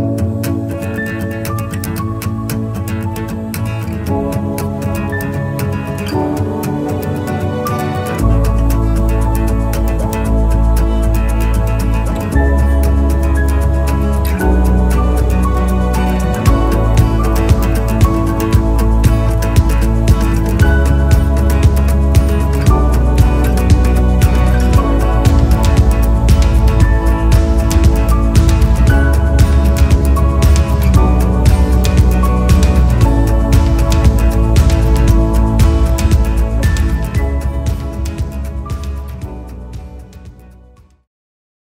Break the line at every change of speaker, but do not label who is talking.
Bye.